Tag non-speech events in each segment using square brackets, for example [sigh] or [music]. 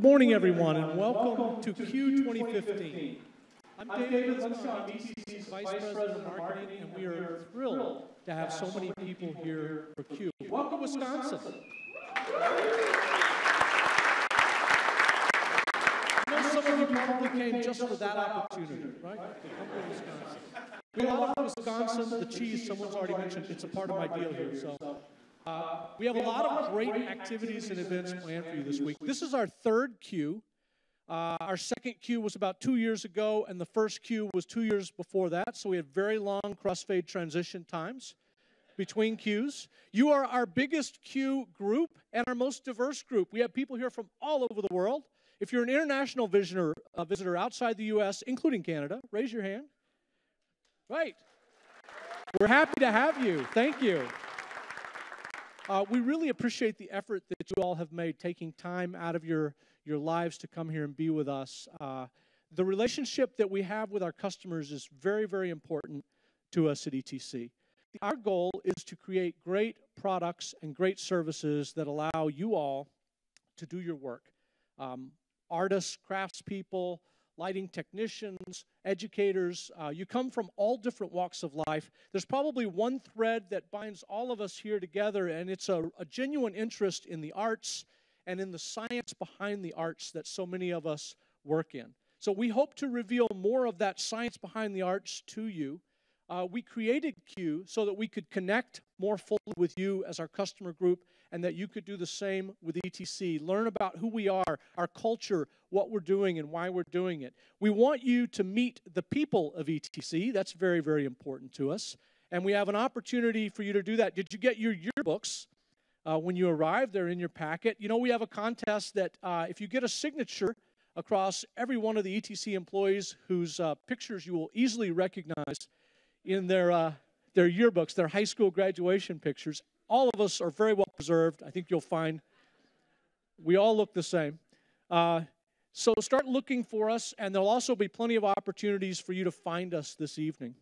Morning, everyone, and welcome to Q 2015. I'm David Linshaw, ETC's Vice President of Marketing, and we are thrilled to have so many people here for Q. Welcome, Wisconsin. I know some of you probably came just for that opportunity, right? Come to Wisconsin. We love Wisconsin, the cheese, someone's already mentioned, it's a part of my deal here, so. Uh, we have a lot of great activities and events planned for you this week. This is our third Q. Uh, our second Q was about two years ago, and the first Q was two years before that, so we had very long crossfade transition times between Qs. You are our biggest Q group and our most diverse group. We have people here from all over the world. If you're an international visitor, uh, visitor outside the U.S., including Canada, raise your hand. Right. We're happy to have you. Thank you. Uh, we really appreciate the effort that you all have made taking time out of your, your lives to come here and be with us. Uh, the relationship that we have with our customers is very, very important to us at ETC. Our goal is to create great products and great services that allow you all to do your work. Um, artists, craftspeople, lighting technicians, educators. Uh, you come from all different walks of life. There's probably one thread that binds all of us here together, and it's a, a genuine interest in the arts and in the science behind the arts that so many of us work in. So we hope to reveal more of that science behind the arts to you. Uh, we created Q so that we could connect more fully with you as our customer group and that you could do the same with ETC. Learn about who we are, our culture, what we're doing, and why we're doing it. We want you to meet the people of ETC. That's very, very important to us. And we have an opportunity for you to do that. Did you get your yearbooks? Uh, when you arrive, they're in your packet. You know, we have a contest that uh, if you get a signature across every one of the ETC employees whose uh, pictures you will easily recognize in their, uh, their yearbooks, their high school graduation pictures, all of us are very well preserved. I think you'll find we all look the same. Uh, so start looking for us, and there'll also be plenty of opportunities for you to find us this evening.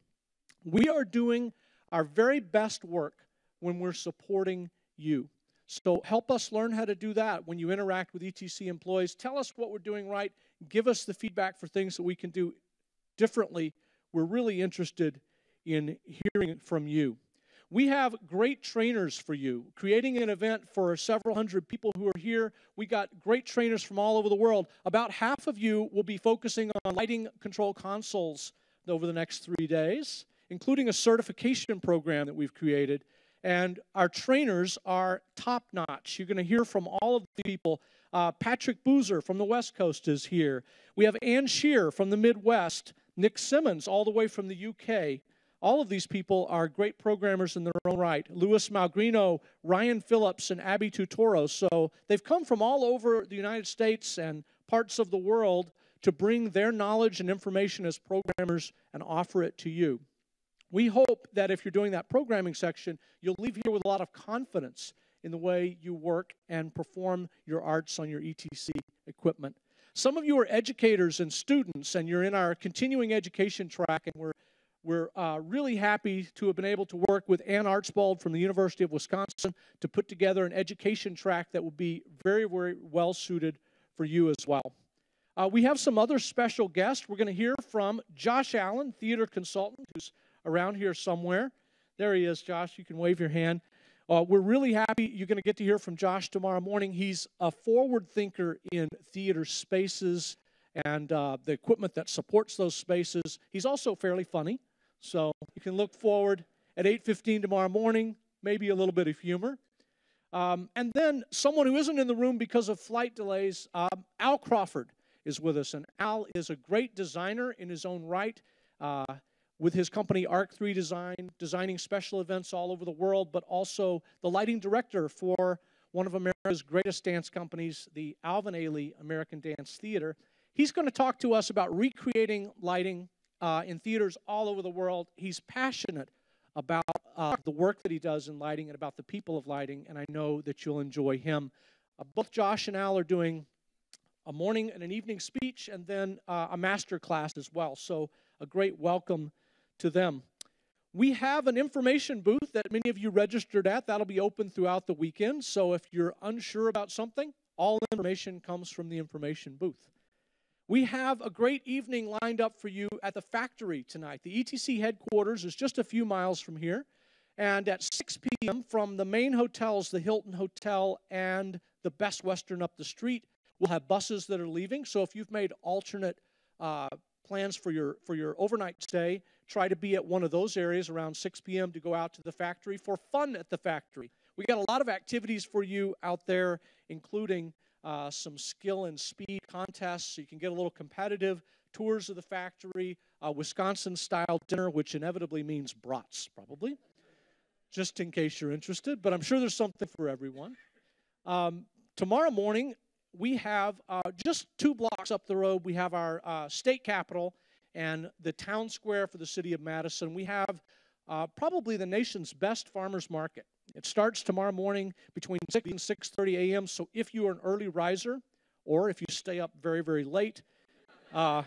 We are doing our very best work when we're supporting you. So help us learn how to do that when you interact with ETC employees. Tell us what we're doing right. Give us the feedback for things that we can do differently. We're really interested in hearing from you. We have great trainers for you. Creating an event for several hundred people who are here, we got great trainers from all over the world. About half of you will be focusing on lighting control consoles over the next three days, including a certification program that we've created. And our trainers are top notch. You're going to hear from all of the people. Uh, Patrick Boozer from the West Coast is here. We have Ann Shear from the Midwest. Nick Simmons, all the way from the UK. All of these people are great programmers in their own right. Louis Malgrino, Ryan Phillips, and Abby Tutoro. So they've come from all over the United States and parts of the world to bring their knowledge and information as programmers and offer it to you. We hope that if you're doing that programming section, you'll leave here with a lot of confidence in the way you work and perform your arts on your ETC equipment. Some of you are educators and students, and you're in our continuing education track, and we're we're uh, really happy to have been able to work with Ann Archbold from the University of Wisconsin to put together an education track that will be very, very well suited for you as well. Uh, we have some other special guests. We're going to hear from Josh Allen, theater consultant, who's around here somewhere. There he is, Josh. You can wave your hand. Uh, we're really happy you're going to get to hear from Josh tomorrow morning. He's a forward thinker in theater spaces and uh, the equipment that supports those spaces. He's also fairly funny. So you can look forward at 8.15 tomorrow morning, maybe a little bit of humor. Um, and then someone who isn't in the room because of flight delays, um, Al Crawford is with us. And Al is a great designer in his own right uh, with his company Arc3 Design, designing special events all over the world, but also the lighting director for one of America's greatest dance companies, the Alvin Ailey American Dance Theater. He's going to talk to us about recreating lighting uh, in theaters all over the world. He's passionate about uh, the work that he does in lighting and about the people of lighting, and I know that you'll enjoy him. Uh, both Josh and Al are doing a morning and an evening speech and then uh, a master class as well. So, a great welcome to them. We have an information booth that many of you registered at. That'll be open throughout the weekend. So, if you're unsure about something, All information comes from the information booth. We have a great evening lined up for you at the factory tonight. The ETC headquarters is just a few miles from here. And at 6 p.m., from the main hotels, the Hilton Hotel and the Best Western up the street, we'll have buses that are leaving. So if you've made alternate uh, plans for your, for your overnight stay, try to be at one of those areas around 6 p.m. to go out to the factory for fun at the factory. We got a lot of activities for you out there, including uh, some skill and speed contests so you can get a little competitive, tours of the factory, Wisconsin style dinner, which inevitably means brats, probably just in case you're interested, but I'm sure there's something for everyone. Um, tomorrow morning, we have uh, just two blocks up the road, we have our uh, state capitol and the town square for the city of Madison. We have uh, probably the nation's best farmers market. It starts tomorrow morning between 6 and 6:30 a.m. So if you are an early riser, or if you stay up very very late, uh,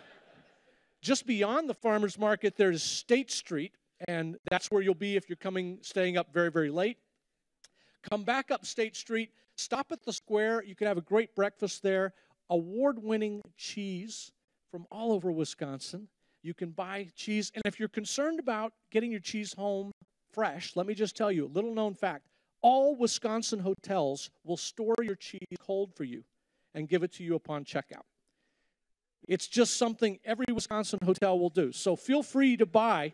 just beyond the farmers market, there's State Street, and that's where you'll be if you're coming, staying up very, very late. Come back up State Street, stop at the square. You can have a great breakfast there. Award winning cheese from all over Wisconsin. You can buy cheese. And if you're concerned about getting your cheese home fresh, let me just tell you a little known fact all Wisconsin hotels will store your cheese cold for you and give it to you upon checkout. It's just something every Wisconsin hotel will do. So feel free to buy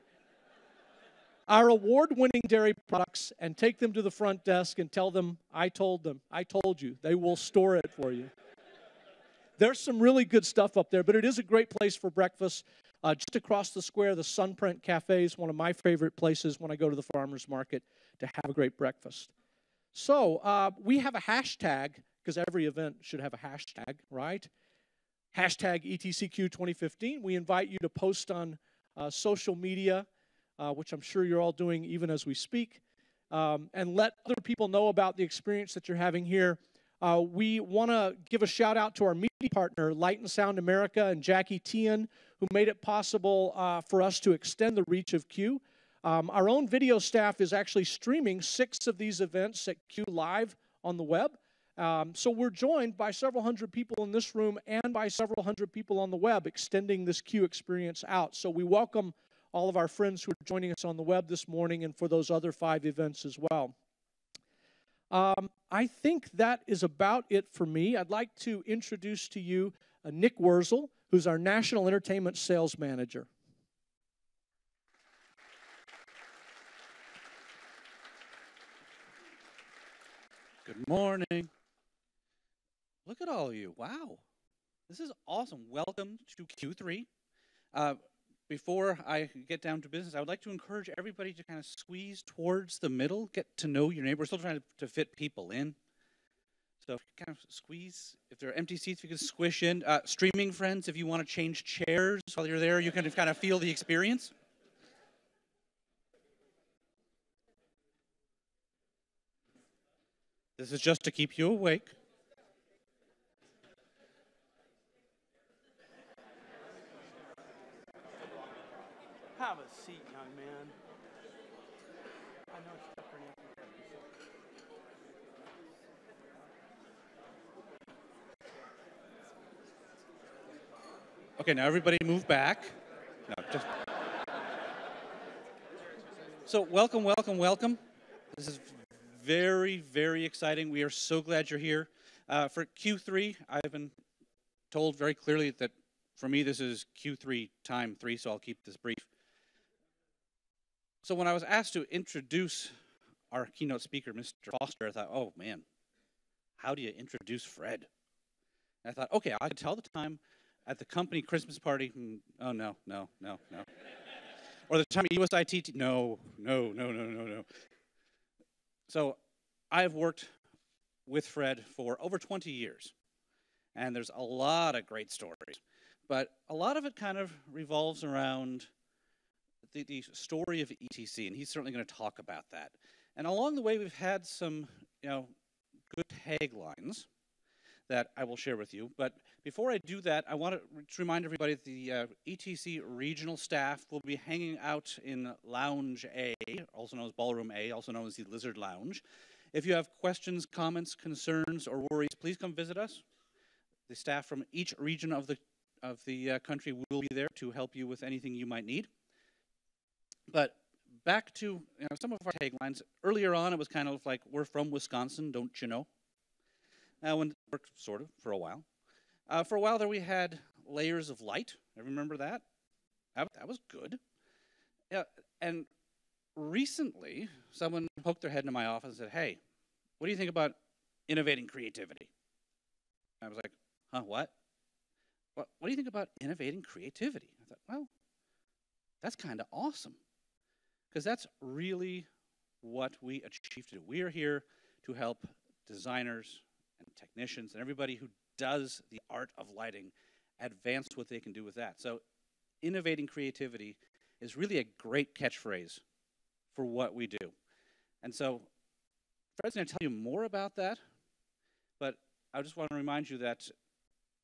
our award winning dairy products and take them to the front desk and tell them, I told them, I told you. They will store it for you. There's some really good stuff up there, but it is a great place for breakfast. Uh, just across the square, the Sunprint Cafe is one of my favorite places when I go to the farmer's market to have a great breakfast. So uh, we have a hashtag, because every event should have a hashtag, right? Hashtag ETCQ 2015. We invite you to post on uh, social media uh, which I'm sure you're all doing even as we speak, um, and let other people know about the experience that you're having here. Uh, we want to give a shout out to our media partner, Light and Sound America, and Jackie Tien, who made it possible uh, for us to extend the reach of Q. Um, our own video staff is actually streaming six of these events at Q Live on the web. Um, so we're joined by several hundred people in this room and by several hundred people on the web extending this Q experience out. So we welcome all of our friends who are joining us on the web this morning and for those other five events as well. Um, I think that is about it for me. I'd like to introduce to you uh, Nick Wurzel, who's our National Entertainment Sales Manager. Good morning. Look at all of you. Wow. This is awesome. Welcome to Q3. Uh, before I get down to business, I would like to encourage everybody to kind of squeeze towards the middle, get to know your neighbor. We're still trying to, to fit people in. So if you kind of squeeze. If there are empty seats, you can squish in. Uh, streaming friends, if you want to change chairs while you're there, you can kind of feel the experience. This is just to keep you awake. Have a seat, young man. I know it's tough for you. Okay, now everybody move back. No, just. So, welcome, welcome, welcome. This is very, very exciting. We are so glad you're here. Uh, for Q3, I've been told very clearly that for me, this is Q3 time three, so I'll keep this brief. So when I was asked to introduce our keynote speaker, Mr. Foster, I thought, oh man, how do you introduce Fred? And I thought, okay, I could tell the time at the company Christmas party. Hmm, oh no, no, no, no. or the time at USITT. No, no, no, no, no, no. So I've worked with Fred for over 20 years, and there's a lot of great stories. But a lot of it kind of revolves around the, the story of ETC, and he's certainly going to talk about that. And along the way, we've had some, you know, good taglines that I will share with you. But before I do that, I want to remind everybody that the uh, ETC regional staff will be hanging out in Lounge A, also known as Ballroom A, also known as the Lizard Lounge. If you have questions, comments, concerns, or worries, please come visit us. The staff from each region of the of the uh, country will be there to help you with anything you might need. But back to you know, some of our taglines. Earlier on, it was kind of like, "We're from Wisconsin, don't you know?" Now, when worked sort of for a while. Uh, for a while there, we had layers of light. I remember that. That, was good. And recently, someone poked their head into my office and said, "Hey, what do you think about innovating creativity?" I was like, "Huh? What? What, what do you think about innovating creativity?" I thought, "Well, that's kind of awesome, because that's really what we achieve to do. We are here to help designers and technicians and everybody who does the art of lighting advance what they can do with that. So, innovating creativity is really a great catchphrase for what we do. And so, Fred's going to tell you more about that, but I just want to remind you that,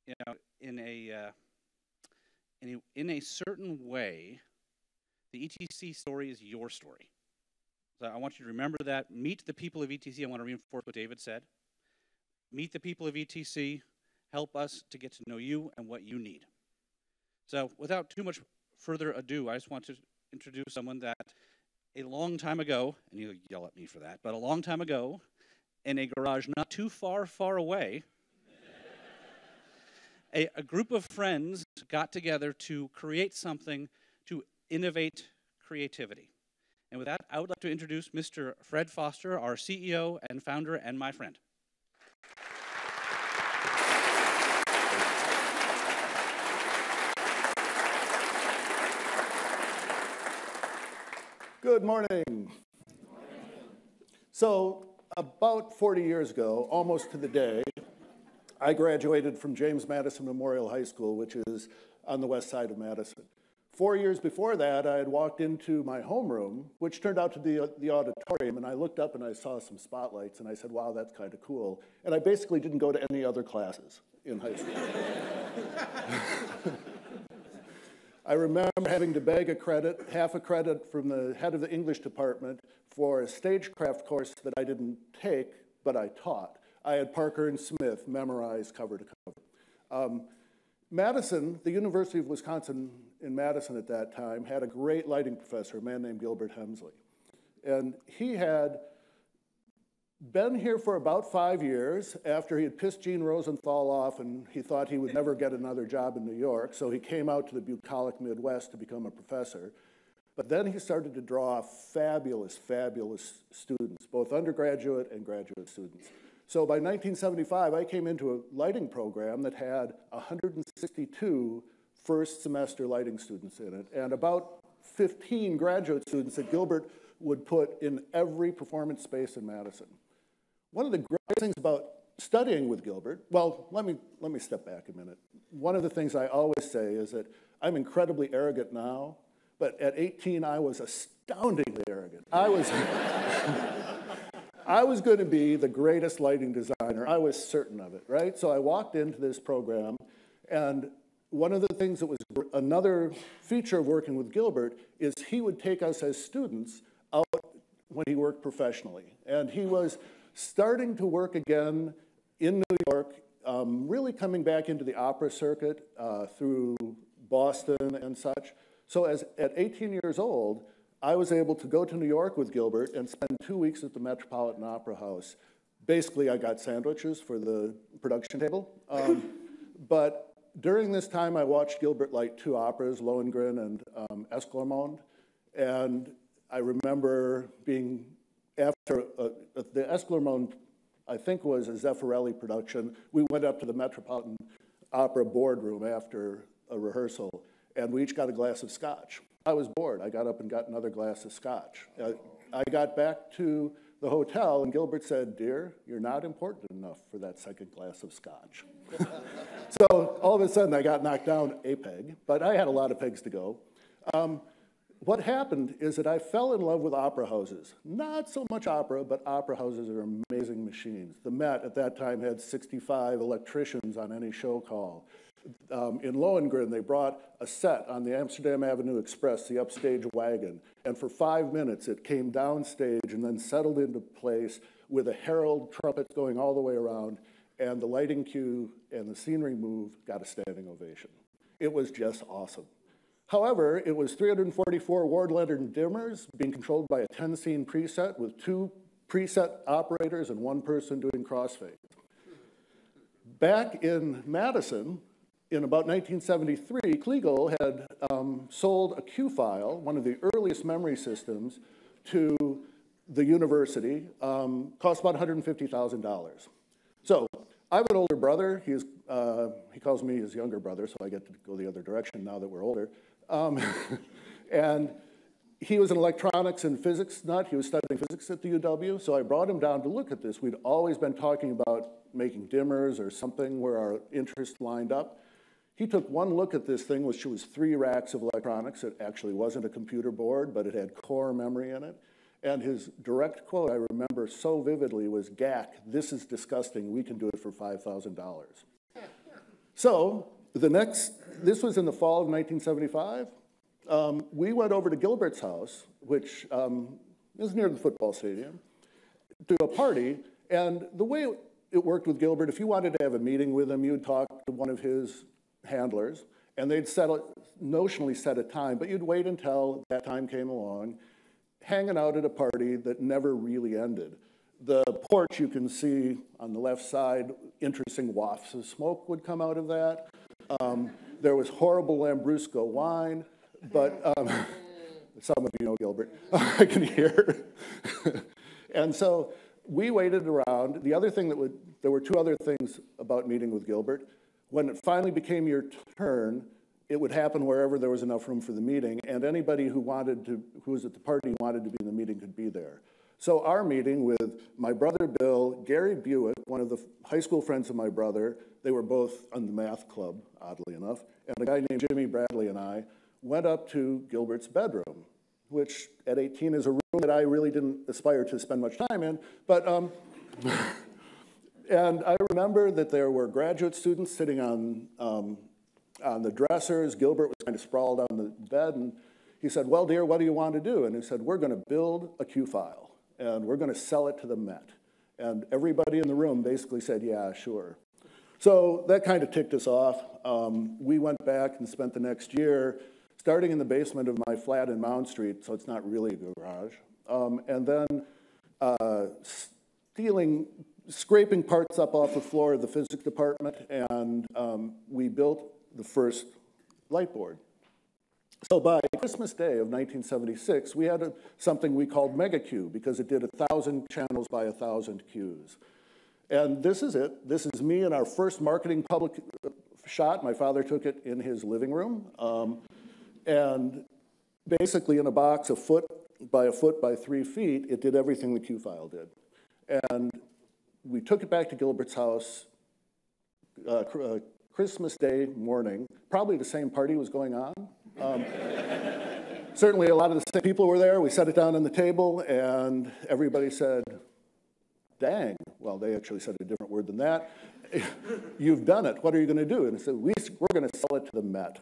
you know, in a, uh, in a, in a certain way, the ETC story is your story. So I want you to remember that. Meet the people of ETC. I want to reinforce what David said. Meet the people of ETC. Help us to get to know you and what you need. So without too much further ado, I just want to introduce someone that a long time ago, and you'll yell at me for that, but a long time ago, in a garage not too far, far away, [laughs] a, a group of friends got together to create something to innovate creativity. And with that, I would like to introduce Mr. Fred Foster, our CEO and founder, and my friend. Good morning. So, about 40 years ago, almost to the day, I graduated from James Madison Memorial High School, which is on the west side of Madison. Four years before that, I had walked into my homeroom, which turned out to be the auditorium, and I looked up and I saw some spotlights, and I said, wow, that's kind of cool. And I basically didn't go to any other classes in high school. [laughs] I remember having to beg a credit, half a credit from the head of the English department for a stagecraft course that I didn't take, but I taught. I had Parker and Smith memorized cover to cover. Um, Madison, the University of Wisconsin in Madison at that time, had a great lighting professor, a man named Gilbert Hemsley. And he had been here for about five years after he had pissed Jean Rosenthal off and he thought he would never get another job in New York. So he came out to the bucolic Midwest to become a professor. But then he started to draw fabulous, fabulous students, both undergraduate and graduate students. So by 1975, I came into a lighting program that had 162 first semester lighting students in it and about 15 graduate students that Gilbert would put in every performance space in Madison. One of the great things about studying with Gilbert, well, let me, let me step back a minute. One of the things I always say is that I'm incredibly arrogant now, but at 18, I was astoundingly arrogant. I was, [laughs] I was going to be the greatest lighting designer. I was certain of it, right? So I walked into this program, and one of the things that was another feature of working with Gilbert is he would take us as students out when he worked professionally. And he was starting to work again in New York, um, really coming back into the opera circuit uh, through Boston and such. So as, at 18 years old, I was able to go to New York with Gilbert and spend two weeks at the Metropolitan Opera House. Basically, I got sandwiches for the production table. Um, [laughs] but during this time, I watched Gilbert light two operas, Lohengrin and um. And I remember being after uh, the Esclarmonde, I think was a Zeffirelli production, we went up to the Metropolitan Opera boardroom after a rehearsal, and we each got a glass of scotch. I was bored. I got up and got another glass of scotch. Uh, I got back to the hotel, and Gilbert said, Dear, you're not important enough for that second glass of scotch. [laughs] so all of a sudden, I got knocked down a peg, but I had a lot of pegs to go. Um, what happened is that I fell in love with opera houses. Not so much opera, but opera houses are amazing machines. The Met at that time had 65 electricians on any show call. Um, in Lohengrin, they brought a set on the Amsterdam Avenue Express, the upstage wagon, and for five minutes it came downstage and then settled into place with a herald trumpet going all the way around, and the lighting cue and the scenery move got a standing ovation. It was just awesome. However, it was 344 Ward Leonard dimmers being controlled by a 10 scene preset with two preset operators and one person doing crossfade. Back in Madison, in about 1973, Kliegl had um, sold a Q file, one of the earliest memory systems, to the university, um, cost about $150,000. So I have an older brother. He's, uh, he calls me his younger brother, so I get to go the other direction now that we're older. Um, [laughs] and he was an electronics and physics nut. He was studying physics at the UW, so I brought him down to look at this. We'd always been talking about making dimmers or something where our interests lined up. He took one look at this thing, which was three racks of electronics. It actually wasn't a computer board, but it had core memory in it. And his direct quote, I remember so vividly, was GAC, this is disgusting, we can do it for $5,000. so the next, this was in the fall of 1975. Um, we went over to Gilbert's house, which um, is near the football stadium, to a party. And the way it worked with Gilbert, if you wanted to have a meeting with him, you'd talk to one of his handlers, and they'd set a, notionally set a time, but you'd wait until that time came along, hanging out at a party that never really ended. The porch you can see on the left side, interesting wafts of smoke would come out of that. Um, there was horrible Lambrusco wine, but um, [laughs] some of you know Gilbert, [laughs] I can hear. [laughs] and so we waited around. The other thing that would, there were two other things about meeting with Gilbert. When it finally became your turn, it would happen wherever there was enough room for the meeting, and anybody who wanted to, who was at the party wanted to be in the meeting could be there. So our meeting with my brother Bill, Gary Buick, one of the high school friends of my brother, they were both on the math club, oddly enough, and a guy named Jimmy Bradley and I went up to Gilbert's bedroom, which at 18 is a room that I really didn't aspire to spend much time in, but um, [laughs] And I remember that there were graduate students sitting on, um, on the dressers. Gilbert was kind of sprawled on the bed, and he said, well, dear, what do you want to do? And he said, we're going to build a Q file, and we're going to sell it to the Met. And everybody in the room basically said, yeah, sure. So that kind of ticked us off. Um, we went back and spent the next year starting in the basement of my flat in Mound Street, so it's not really a garage, um, and then uh, stealing scraping parts up off the floor of the physics department, and um, we built the first light board. So by Christmas Day of 1976, we had a, something we called MegaQ because it did a thousand channels by a thousand cues. And this is it. This is me in our first marketing public uh, shot. My father took it in his living room. Um, and basically in a box a foot by a foot by three feet, it did everything the Q file did. And we took it back to Gilbert's house uh, uh, Christmas Day morning. Probably the same party was going on. Um, certainly, a lot of the same people were there. We set it down on the table, and everybody said, Dang. Well, they actually said a different word than that. [laughs] You've done it. What are you going to do? And I said, we, are going to sell it to the Met.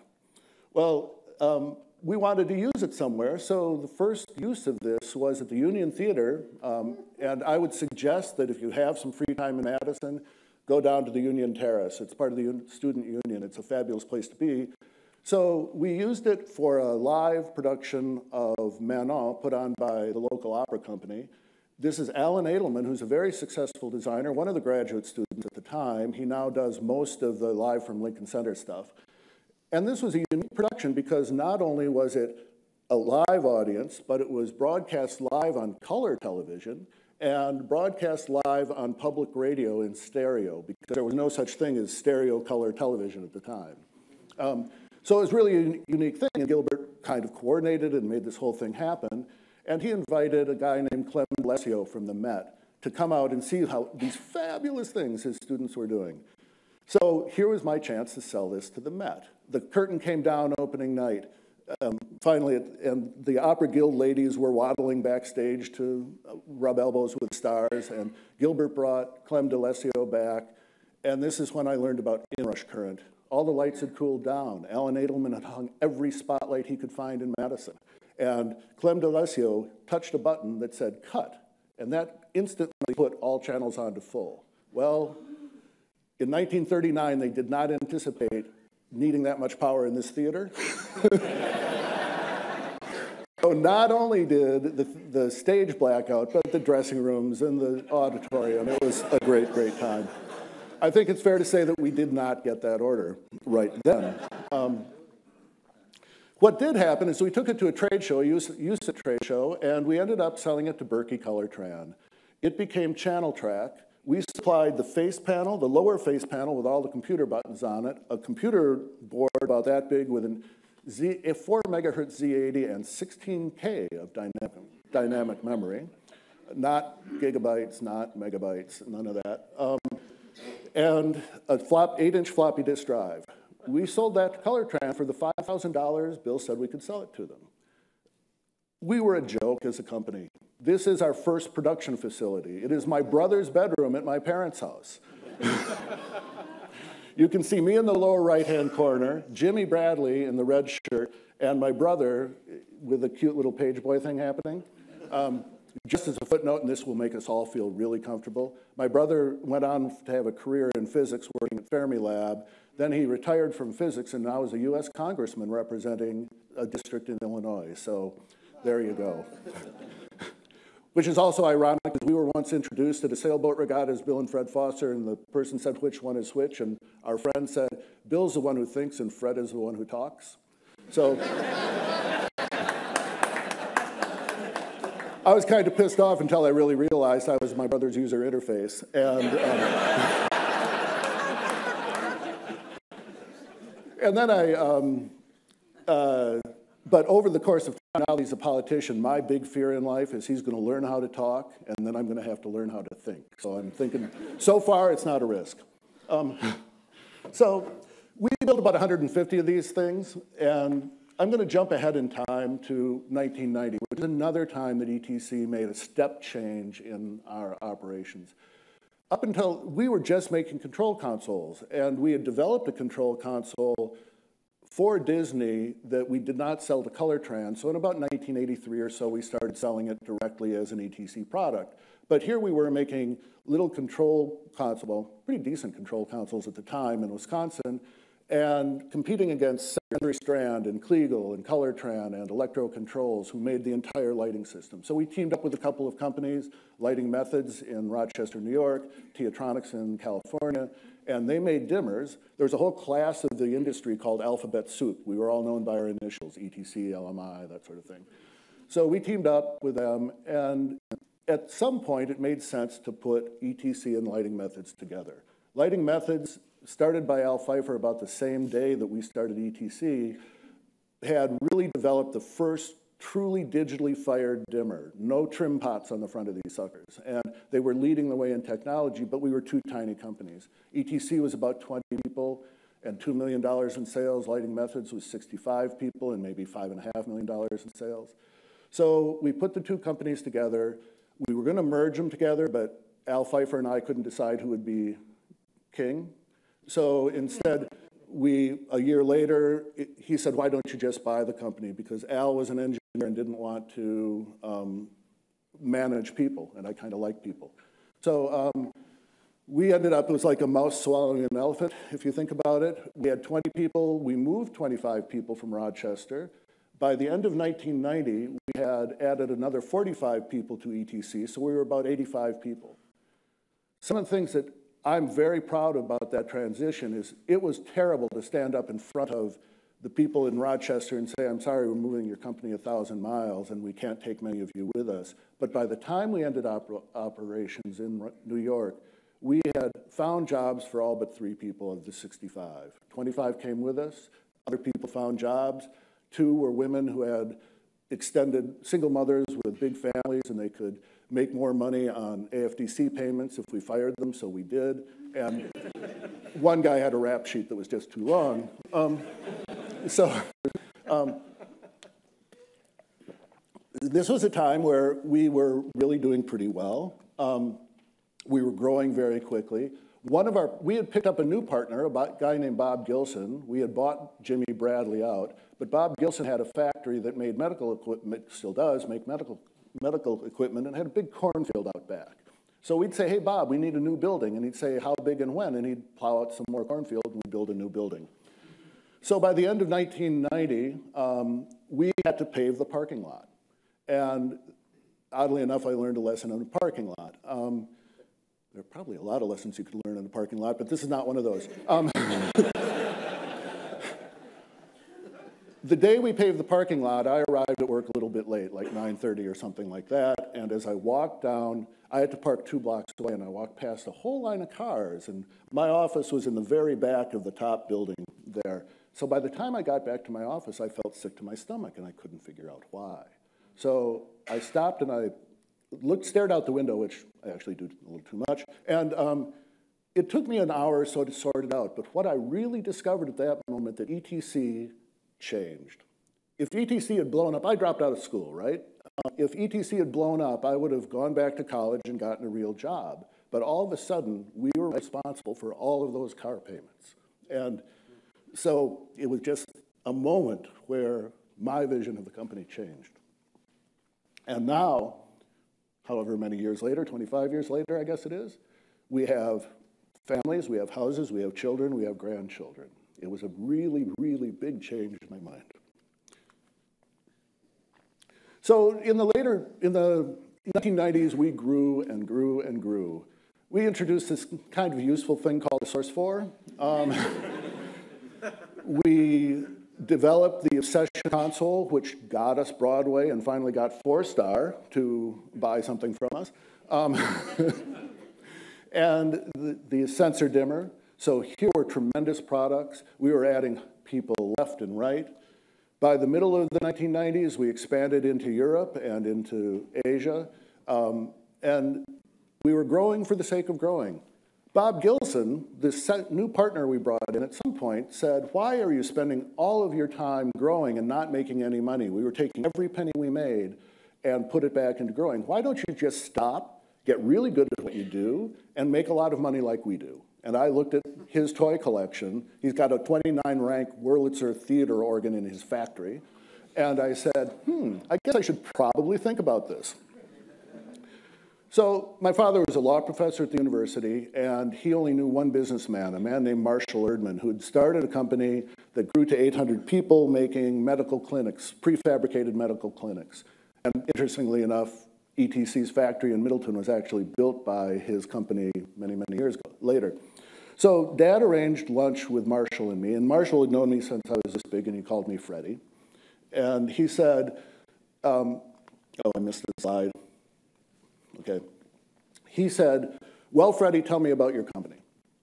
Well, um, we wanted to use it somewhere, so the first use of this was at the Union Theater, um, and I would suggest that if you have some free time in Madison, go down to the Union Terrace. It's part of the student union. It's a fabulous place to be. So we used it for a live production of Manon put on by the local opera company. This is Alan Adelman, who's a very successful designer, one of the graduate students at the time. He now does most of the live from Lincoln Center stuff. And this was a unique production because not only was it a live audience, but it was broadcast live on color television and broadcast live on public radio in stereo because there was no such thing as stereo color television at the time. Um, so it was really a unique thing, and Gilbert kind of coordinated and made this whole thing happen. And he invited a guy named Clem Lesio from the Met to come out and see how these fabulous things his students were doing. So here was my chance to sell this to the Met. The curtain came down opening night. um, finally, and the Opera Guild ladies were waddling backstage to uh, rub elbows with stars, and Gilbert brought Clem DeLessio back, and this is when I learned about inrush current. All the lights had cooled down. Alan Adelman had hung every spotlight he could find in Madison. And Clem DeLessio touched a button that said cut, and that instantly put all channels onto full. Well, in 1939, they did not anticipate needing that much power in this theater. [laughs] so not only did the, the stage blackout, but the dressing rooms and the auditorium. It was a great, great time. I think it's fair to say that we did not get that order right then. Um, what did happen is we took it to a trade show, a trade show, and we ended up selling it to Berkey Colortran. It became Channel Track. We supplied the face panel, the lower face panel with all the computer buttons on it, a computer board about that big with an Z, a 4 megahertz Z80 and 16K of dynamic, dynamic memory. Not gigabytes, not megabytes, none of that. Um, and a flop, eight inch floppy disk drive. We sold that to Colortran for the $5,000 Bill said we could sell it to them. We were a joke as a company. This is our first production facility. It is my brother's bedroom at my parents' house. [laughs] you can see me in the lower right-hand corner, Jimmy Bradley in the red shirt, and my brother with a cute little page boy thing happening. Um, just as a footnote, and this will make us all feel really comfortable, my brother went on to have a career in physics working at Fermilab. Then he retired from physics and now is a US congressman representing a district in Illinois. So there you go. [laughs] Which is also ironic because we were once introduced at a sailboat regatta as Bill and Fred Foster, and the person said, which one is which? And our friend said, Bill's the one who thinks and Fred is the one who talks. So [laughs] I was kind of pissed off until I really realized I was my brother's user interface. And, um, and then I, um, uh, but over the course of time, now he's a politician. My big fear in life is he's going to learn how to talk, and then I'm going to have to learn how to think. So I'm thinking, so far, it's not a risk. Um, so we built about 150 of these things, and I'm going to jump ahead in time to 1990, which is another time that ETC made a step change in our operations. Up until we were just making control consoles, and we had developed a control console for Disney that we did not sell to Colortran. So in about 1983 or so, we started selling it directly as an ETC product. But here we were making little control console, well, pretty decent control consoles at the time in Wisconsin, and competing against Henry Strand and Kliegl and Colortran and Electro Controls, who made the entire lighting system. So we teamed up with a couple of companies, Lighting Methods in Rochester, New York, Teatronics in California, and they made dimmers. There was a whole class of the industry called alphabet soup. We were all known by our initials, ETC, LMI, that sort of thing. So we teamed up with them, and at some point it made sense to put ETC and Lighting Methods together. Lighting Methods started by Al Pfeiffer about the same day that we started ETC, had really developed the first truly digitally fired dimmer, no trim pots on the front of these suckers. And they were leading the way in technology, but we were two tiny companies. ETC was about 20 people and $2 million in sales. Lighting Methods was 65 people and maybe $5.5 million in sales. So we put the two companies together. We were going to merge them together, but Al Pfeiffer and I couldn't decide who would be king. So instead, we, a year later, he said, why don't you just buy the company? Because Al was an engineer and didn't want to um, manage people, and I kind of like people. So um, we ended up, it was like a mouse swallowing an elephant, if you think about it. We had 20 people, we moved 25 people from Rochester. By the end of 1990, we had added another 45 people to ETC, so we were about 85 people. Some of the things that I'm very proud about that transition is it was terrible to stand up in front of the people in Rochester and say, I'm sorry, we're moving your company a thousand miles and we can't take many of you with us. But by the time we ended op operations in New York, we had found jobs for all but three people of the 65. 25 came with us, other people found jobs. Two were women who had extended single mothers with big families and they could make more money on AFDC payments if we fired them, so we did. And one guy had a rap sheet that was just too long. Um, so, um, this was a time where we were really doing pretty well. Um, we were growing very quickly. One of our, we had picked up a new partner, a guy named Bob Gilson. We had bought Jimmy Bradley out, but Bob Gilson had a factory that made medical equipment, still does make medical, medical equipment, and had a big cornfield out back. So we'd say, hey, Bob, we need a new building. And he'd say, how big and when? And he'd plow out some more cornfield and we'd build a new building. So by the end of 1990, um, we had to pave the parking lot. And oddly enough, I learned a lesson on the parking lot. Um, there are probably a lot of lessons you could learn in the parking lot, but this is not one of those. Um, [laughs] the day we paved the parking lot, I arrived at work a little bit late, like 9.30 or something like that. And as I walked down, I had to park two blocks away, and I walked past a whole line of cars. And my office was in the very back of the top building there. So by the time I got back to my office, I felt sick to my stomach, and I couldn't figure out why. So I stopped and I looked, stared out the window, which I actually do a little too much, and um, it took me an hour or so to sort it out. But what I really discovered at that moment that ETC changed. If ETC had blown up, I dropped out of school, right? Uh, if ETC had blown up, I would have gone back to college and gotten a real job. But all of a sudden, we were responsible for all of those car payments. And so it was just a moment where my vision of the company changed. And now, however many years later, 25 years later, I guess it is, we have families, we have houses, we have children, we have grandchildren. It was a really, really big change in my mind. So in the later, in the 1990s, we grew and grew and grew. We introduced this kind of useful thing called Source 4. Um, [laughs] we developed the Obsession console, which got us Broadway and finally got Four Star to buy something from us. Um, [laughs] and the, the, sensor dimmer. So here were tremendous products. We were adding people left and right. By the middle of the 1990s, we expanded into Europe and into Asia. Um, and we were growing for the sake of growing. Bob Gilson, this new partner we brought in at some point, said, Why are you spending all of your time growing and not making any money? We were taking every penny we made and put it back into growing. Why don't you just stop, get really good at what you do, and make a lot of money like we do? And I looked at his toy collection. He's got a 29 rank Wurlitzer theater organ in his factory. And I said, hmm, I guess I should probably think about this. So my father was a law professor at the university, and he only knew one businessman, a man named Marshall Erdman, who had started a company that grew to 800 people making medical clinics, prefabricated medical clinics. And interestingly enough, ETC's factory in Middleton was actually built by his company many, many years ago, later. So dad arranged lunch with Marshall and me, and Marshall had known me since I was this big, and he called me Freddie. And he said, um, oh, I missed the slide. Okay. He said, Well, Freddie, tell me about your company.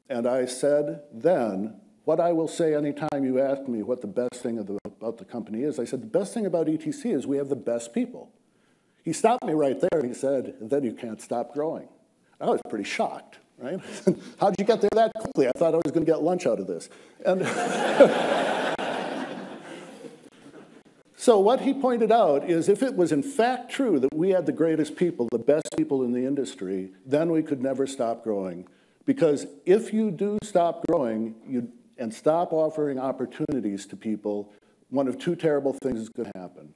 And I said then, what I will say anytime you ask me what the best thing the, about the company is, I said, the best thing about ETC is we have the best people. He stopped me right there and he said, then you can't stop growing. I was pretty shocked, right? [laughs] How'd you get there that quickly? I thought I was going to get lunch out of this. And [laughs] So what he pointed out is if it was in fact true that we had the greatest people, the best people in the industry, then we could never stop growing. Because if you do stop growing you, and stop offering opportunities to people, one of two terrible things is going to happen.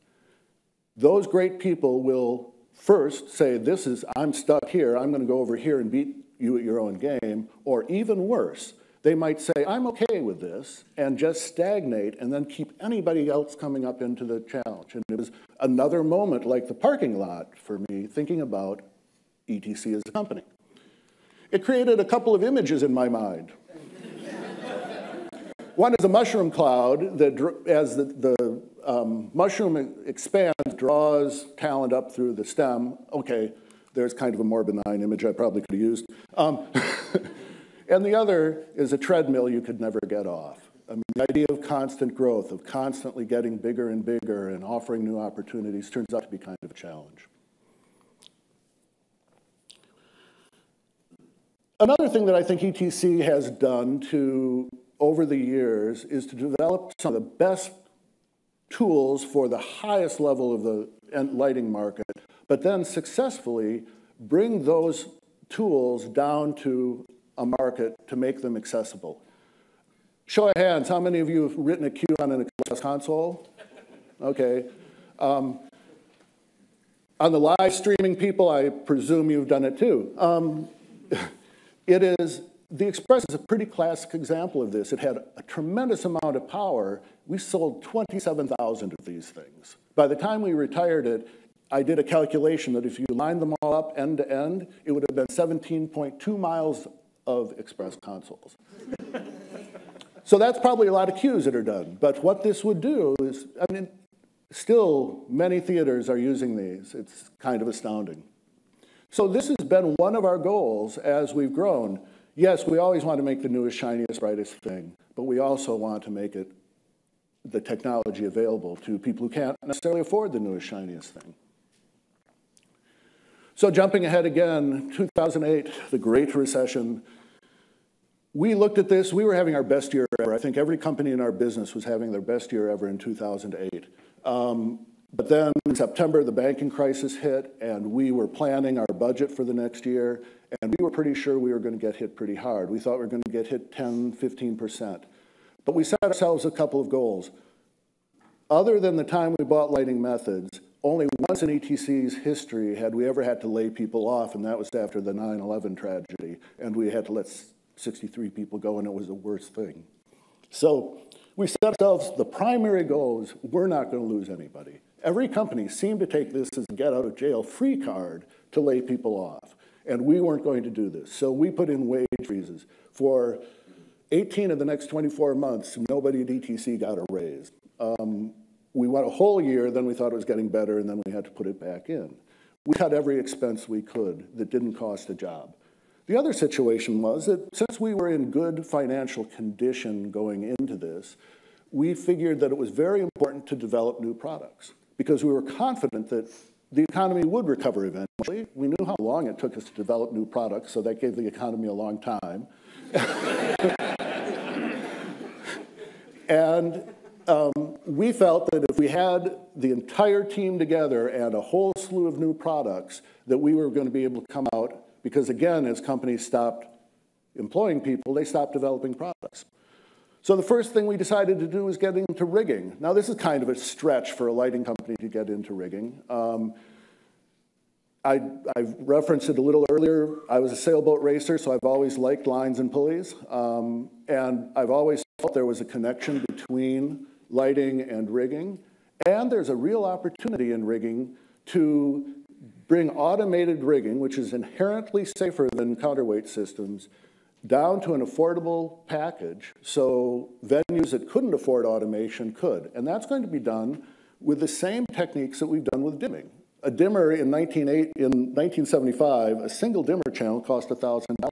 Those great people will first say, this is, I'm stuck here, I'm going to go over here and beat you at your own game, or even worse, they might say, I'm okay with this, and just stagnate and then keep anybody else coming up into the challenge. And it was another moment like the parking lot for me thinking about ETC as a company. It created a couple of images in my mind. [laughs] One is a mushroom cloud that, as the, the um, mushroom expands, draws talent up through the stem. Okay, there's kind of a more benign image I probably could have used. Um, [laughs] And the other is a treadmill you could never get off. I mean, the idea of constant growth, of constantly getting bigger and bigger and offering new opportunities turns out to be kind of a challenge. Another thing that I think ETC has done to, over the years, is to develop some of the best tools for the highest level of the lighting market, but then successfully bring those tools down to a market to make them accessible. Show of hands, how many of you have written a cue on an Express console? Okay. Um, on the live streaming people, I presume you've done it too. Um, [laughs] it is, the Express is a pretty classic example of this. It had a tremendous amount of power. We sold 27,000 of these things. By the time we retired it, I did a calculation that if you lined them all up end to end, it would have been 17.2 miles of Express consoles. [laughs] so that's probably a lot of cues that are done. But what this would do is, I mean, still many theaters are using these. It's kind of astounding. So this has been one of our goals as we've grown. Yes, we always want to make the newest, shiniest, brightest thing, but we also want to make it the technology available to people who can't necessarily afford the newest, shiniest thing. So jumping ahead again, 2008, the Great Recession. We looked at this, we were having our best year ever. I think every company in our business was having their best year ever in 2008. Um, but then in September, the banking crisis hit, and we were planning our budget for the next year, and we were pretty sure we were going to get hit pretty hard. We thought we were going to get hit 10, 15%. But we set ourselves a couple of goals. Other than the time we bought Lighting Methods, only once in ETC's history had we ever had to lay people off, and that was after the 9 11 tragedy. And we had to let 63 people go, and it was the worst thing. So we set ourselves the primary goal is we're not going to lose anybody. Every company seemed to take this as a get out of jail free card to lay people off. And we weren't going to do this. So we put in wage freezes. For 18 of the next 24 months, nobody at ETC got a raise. Um, we went a whole year, then we thought it was getting better, and then we had to put it back in. We cut every expense we could that didn't cost a job. The other situation was that since we were in good financial condition going into this, we figured that it was very important to develop new products because we were confident that the economy would recover eventually. We knew how long it took us to develop new products, so that gave the economy a long time. [laughs] and um, we felt that if we had the entire team together and a whole slew of new products, that we were going to be able to come out, because again, as companies stopped employing people, they stopped developing products. So the first thing we decided to do was get into rigging. Now this is kind of a stretch for a lighting company to get into rigging. Um, I, I, referenced it a little earlier. I was a sailboat racer, so I've always liked lines and pulleys. Um, and I've always felt there was a connection between lighting and rigging. And there's a real opportunity in rigging to bring automated rigging, which is inherently safer than counterweight systems, down to an affordable package so venues that couldn't afford automation could. And that's going to be done with the same techniques that we've done with dimming. A dimmer in, in 1975, a single dimmer channel cost $1,000.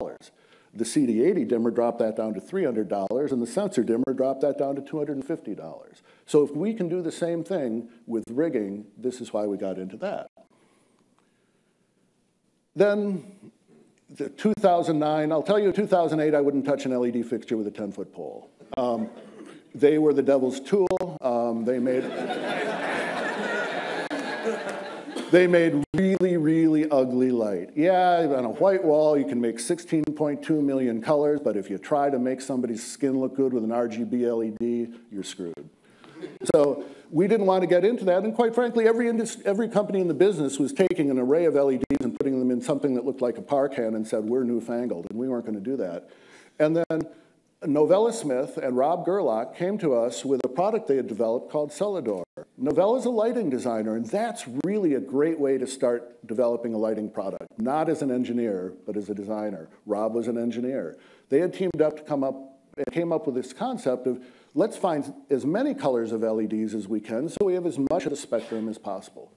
The CD80 dimmer dropped that down to $300, and the sensor dimmer dropped that down to $250. So if we can do the same thing with rigging, this is why we got into that. Then the 2009, I'll tell you, 2008, I wouldn't touch an LED fixture with a 10-foot pole. Um, they were the devil's tool. Um, they made they made really, really ugly light. Yeah, on a white wall, you can make 16.2 million colors, but if you try to make somebody's skin look good with an RGB LED, you're screwed. So we didn't want to get into that, and quite frankly, every, every company in the business was taking an array of LEDs and putting them in something that looked like a par can and said, we're newfangled, and we weren't going to do that. And then Novella Smith and Rob Gerlach came to us with a product they had developed called Selador. Novella's a lighting designer, and that's really a great way to start developing a lighting product, not as an engineer, but as a designer. Rob was an engineer. They had teamed up to come up, and came up with this concept of let's find as many colors of LEDs as we can so we have as much of the spectrum as possible.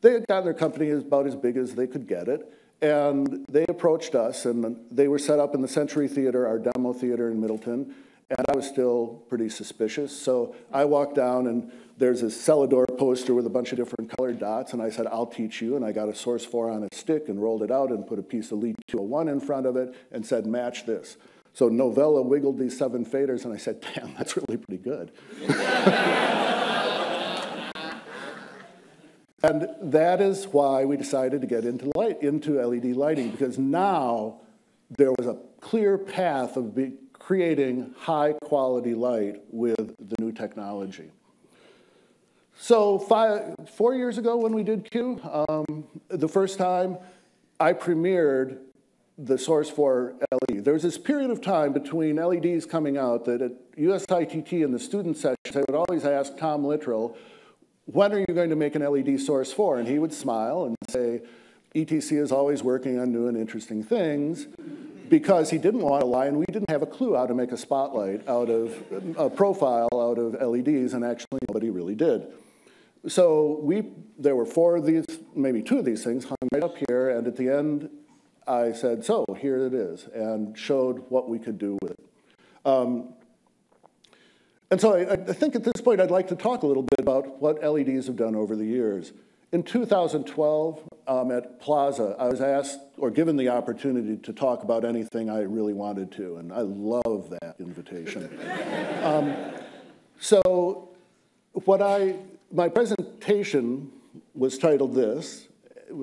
They had gotten their company about as big as they could get it, and they approached us, and they were set up in the Century Theater, our demo theater in Middleton, and I was still pretty suspicious. So I walked down, and there's a Selador poster with a bunch of different colored dots, and I said, I'll teach you. And I got a Source 4 on a stick and rolled it out and put a piece of Lee 201 in front of it and said, match this. So Novella wiggled these seven faders, and I said, damn, that's really pretty good. [laughs] And that is why we decided to get into light, into LED lighting, because now there was a clear path of be, creating high quality light with the new technology. So five, four years ago when we did Q, um, the first time I premiered the Source 4 LED. There was this period of time between LEDs coming out that at USITT in the student sessions, I would always ask Tom Littrell, when are you going to make an LED source for? And he would smile and say, ETC is always working on new and interesting things because he didn't want to lie and we didn't have a clue how to make a spotlight out of a profile out of LEDs and actually nobody really did. So we, there were four of these, maybe two of these things hung right up here and at the end I said, so here it is and showed what we could do with it. Um, and so I, I, think at this point I'd like to talk a little bit about what LEDs have done over the years. In 2012 um, at PLASA, I was asked or given the opportunity to talk about anything I really wanted to, and I love that invitation. [laughs] um, so what I, my presentation was titled this,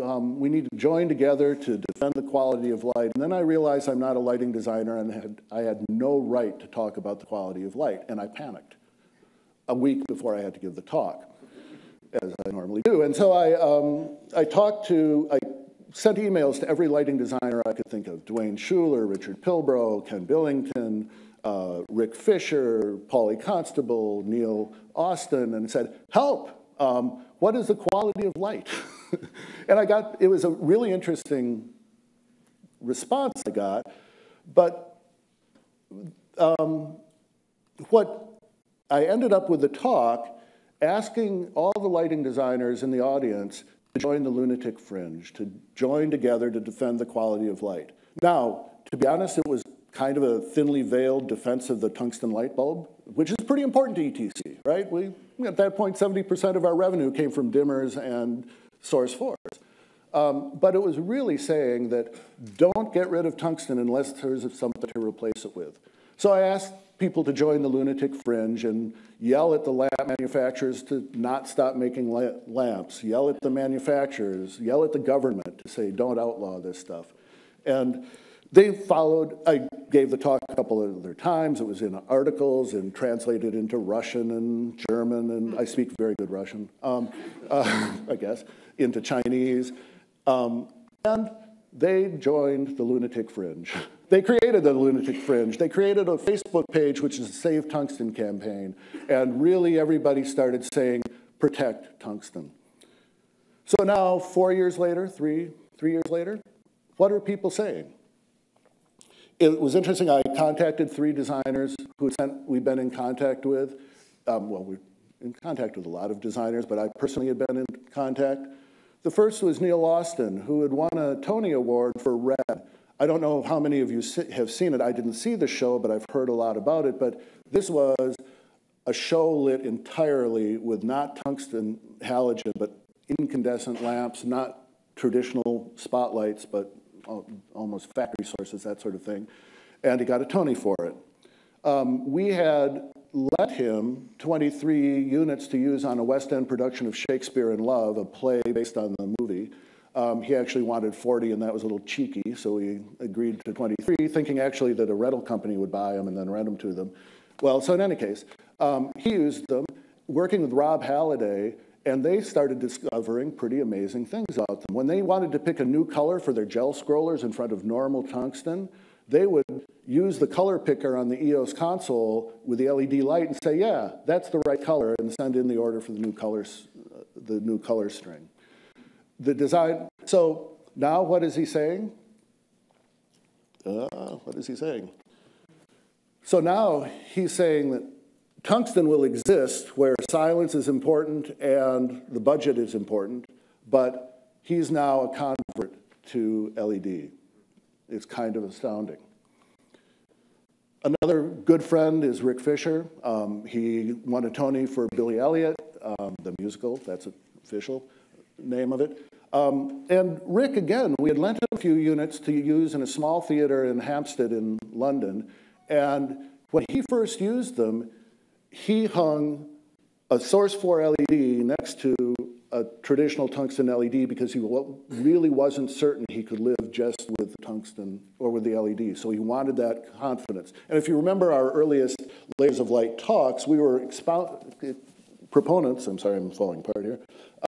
um, we need to join together to defend the quality of light. And then I realized I'm not a lighting designer and had, I had no right to talk about the quality of light, and I panicked a week before I had to give the talk, as I normally do. And so I, um, I talked to, I sent emails to every lighting designer I could think of, Duane Schuler, Richard Pilbrow, Ken Billington, uh, Rick Fisher, Paule Constable, Neil Austin, and said, help, um, what is the quality of light? [laughs] [laughs] and I got, it was a really interesting response I got, but um, what I ended up with the talk asking all the lighting designers in the audience to join the lunatic fringe, to join together to defend the quality of light. Now, to be honest, it was kind of a thinly veiled defense of the tungsten light bulb, which is pretty important to ETC, right? We, at that point, 70% of our revenue came from dimmers and source fours. Um, but it was really saying that don't get rid of tungsten unless there's something to replace it with. So I asked people to join the lunatic fringe and yell at the lamp manufacturers to not stop making lamps, yell at the manufacturers, yell at the government to say don't outlaw this stuff. And they followed, I gave the talk a couple of other times. It was in articles and translated into Russian and German, and I speak very good Russian, um, [laughs] uh, I guess, into Chinese. Um, and they joined the Lunatic Fringe. [laughs] They created the Lunatic Fringe. They created a Facebook page, which is the Save Tungsten campaign. And really everybody started saying, protect tungsten. So now, four years later, three, three years later, what are people saying? It was interesting, I contacted three designers who sent, we've been in contact with. Um, well, we're in contact with a lot of designers, but I personally had been in contact. The first was Neil Austin, who had won a Tony Award for Red. I don't know how many of you have seen it. I didn't see the show, but I've heard a lot about it. But this was a show lit entirely with not tungsten halogen, but incandescent lamps, not traditional spotlights, but almost factory sources, that sort of thing. And he got a Tony for it. Um, we had let him 23 units to use on a West End production of Shakespeare in Love, a play based on the movie. Um, he actually wanted 40, and that was a little cheeky, so we agreed to 23, thinking actually that a rental company would buy them and then rent them to them. Well, so in any case, um, he used them, working with Rob Halliday, and they started discovering pretty amazing things about them. When they wanted to pick a new color for their gel scrollers in front of normal tungsten, they would use the color picker on the EOS console with the LED light and say, yeah, that's the right color, and send in the order for the new colors, uh, the new color string. The design, so now what is he saying? Uh, what is he saying? So now he's saying that tungsten will exist where silence is important and the budget is important, but he's now a convert to LED. It's kind of astounding. Another good friend is Rick Fisher. Um, he won a Tony for Billy Elliot, um, the musical, that's official name of it. Um, and Rick, again, we had lent him a few units to use in a small theater in Hampstead in London. And when he first used them, he hung a source 4 LED next to a traditional tungsten LED because he really wasn't certain he could live just with tungsten or with the LED. So he wanted that confidence. And if you remember our earliest layers of light talks, we were proponents, I'm sorry, I'm falling apart here.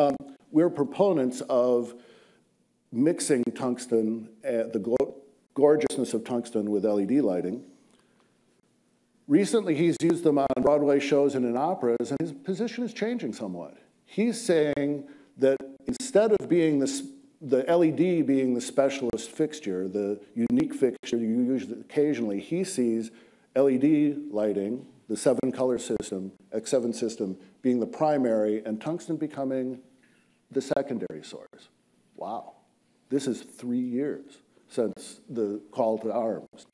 Um, we were proponents of mixing tungsten, uh, the gorgeousness of tungsten with LED lighting. Recently, he's used them on Broadway shows and in operas, and his position is changing somewhat. He's saying that instead of being the, the LED being the specialist fixture, the unique fixture you use occasionally, he sees LED lighting, the seven color system, X7 system, being the primary, and tungsten becoming the secondary source. Wow. This is three years since the call to arms.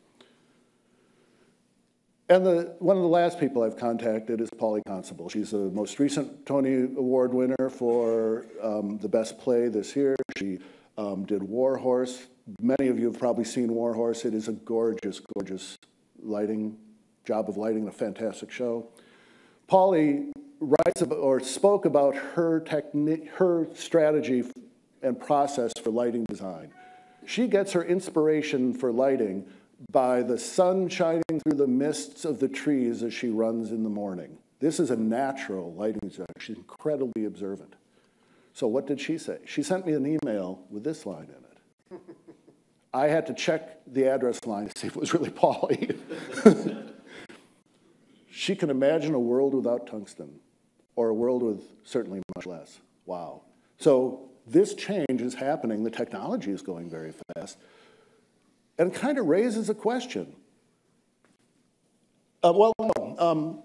And the, one of the last people I've contacted is Paule Constable. She's the most recent Tony Award winner for um, the best play this year. She um, did War Horse. Many of you have probably seen War Horse. It is a gorgeous, gorgeous lighting, job of lighting, a fantastic show. Paule writes about, or spoke about her technique, her strategy and process for lighting design. She gets her inspiration for lighting by the sun shining through the mists of the trees as she runs in the morning. This is a natural lighting design. She's incredibly observant. So what did she say? She sent me an email with this line in it. I had to check the address line to see if it was really Paule. [laughs] she can imagine a world without tungsten, or a world with certainly much less. Wow. So this change is happening. The technology is going very fast and kind of raises a question. Uh, well, no, um,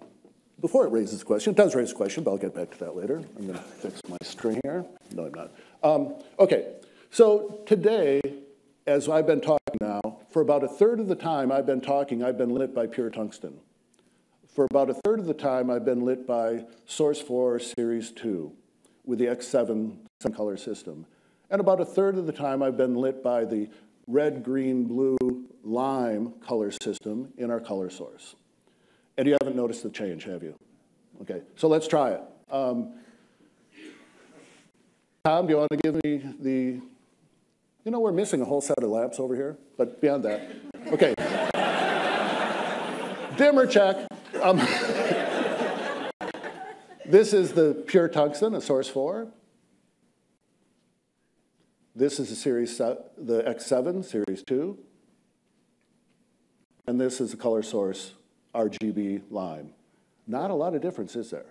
before it raises a question, it does raise a question, but I'll get back to that later. I'm going to fix my string here. No, I'm not. Um, okay, so today, as I've been talking now, for about a third of the time I've been talking, I've been lit by pure tungsten. For about a third of the time, I've been lit by Source 4 Series 2 with the X7 color system. And about a third of the time, I've been lit by the red, green, blue, lime color system in our color source. And you haven't noticed the change, have you? Okay, so let's try it. Um, Tom, do you want to give me the, you know, we're missing a whole set of lamps over here, but beyond that. Okay. [laughs] Dimmer check. Um, [laughs] this is the pure tungsten, a source 4. This is a series, the X7, series 2. And this is the color source, RGB lime. Not a lot of difference, is there?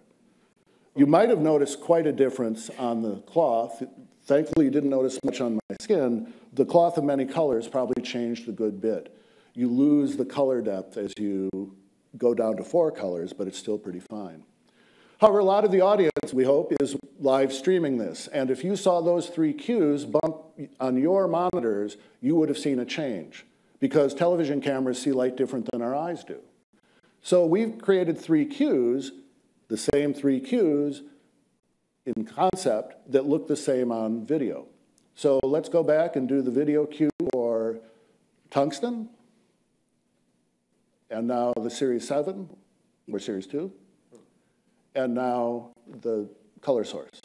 You might have noticed quite a difference on the cloth. Thankfully, you didn't notice much on my skin. The cloth of many colors probably changed a good bit. You lose the color depth as you go down to four colors, but it's still pretty fine. However, a lot of the audience, we hope, is live streaming this. And if you saw those three cues bump on your monitors, you would have seen a change because television cameras see light different than our eyes do. So we've created three cues, the same three cues in concept that look the same on video. So let's go back and do the video cue for tungsten. And now the Series 7, or Series 2 and now the color source.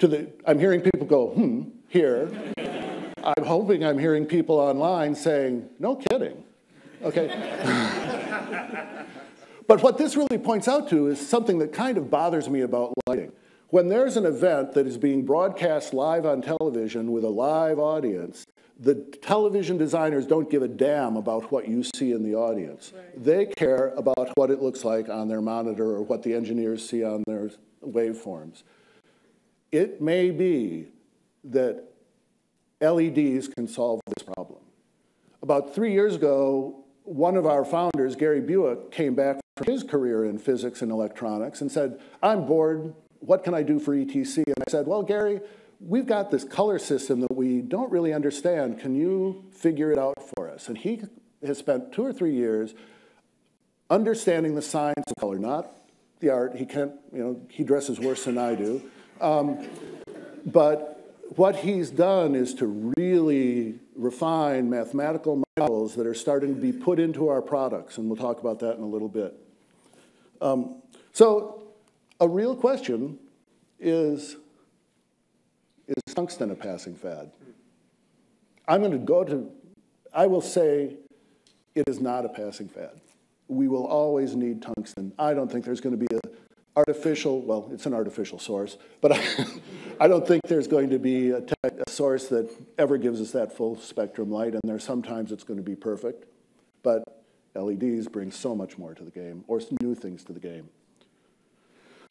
To the, I'm hearing people go, hmm, here. [laughs] I'm hoping I'm hearing people online saying, no kidding. Okay. [laughs] but what this really points out to is something that kind of bothers me about lighting. When there's an event that is being broadcast live on television with a live audience, the television designers don't give a damn about what you see in the audience. Right. They care about what it looks like on their monitor or what the engineers see on their waveforms. It may be that LEDs can solve this problem. About three years ago, one of our founders, Gary Bewick, came back from his career in physics and electronics and said, I'm bored, what can I do for ETC? And I said, well, Gary, we've got this color system that we don't really understand. Can you figure it out for us? And he has spent two or three years understanding the science of color, not the art. He can't, you know, he dresses worse than I do. Um, but what he's done is to really refine mathematical models that are starting to be put into our products, and we'll talk about that in a little bit. Um, so a real question is, is tungsten a passing fad? I'm going to go to, I will say it is not a passing fad. We will always need tungsten. I don't think there's going to be a artificial, well, it's an artificial source, but I, [laughs] I don't think there's going to be a, a, source that ever gives us that full spectrum light, and there's sometimes it's going to be perfect, but LEDs bring so much more to the game, or new things to the game.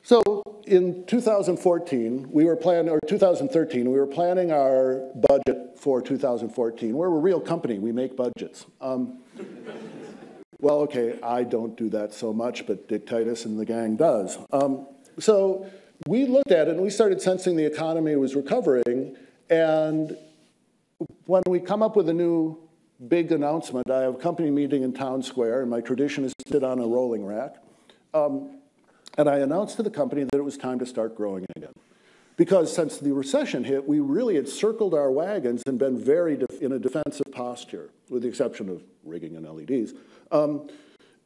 So in 2014, we were planning, or 2013, we were planning our budget for 2014. We're a real company, we make budgets. Um, [laughs] well, okay, I don't do that so much, but Dick Titus and the gang does. Um, so we looked at it and we started sensing the economy was recovering. And when we come up with a new big announcement, I have a company meeting in Town Square, and my tradition is to sit on a rolling rack. Um, and I announced to the company that it was time to start growing again. Because since the recession hit, we really had circled our wagons and been very in a defensive posture, with the exception of rigging and LEDs. Um,